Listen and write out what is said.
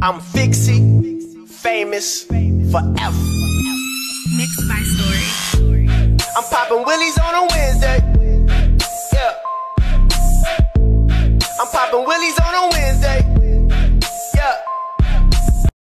I'm Fixie, famous forever. Mixed by Story. I'm popping wheelies on a Wednesday. Yeah. I'm popping wheelies on a Wednesday.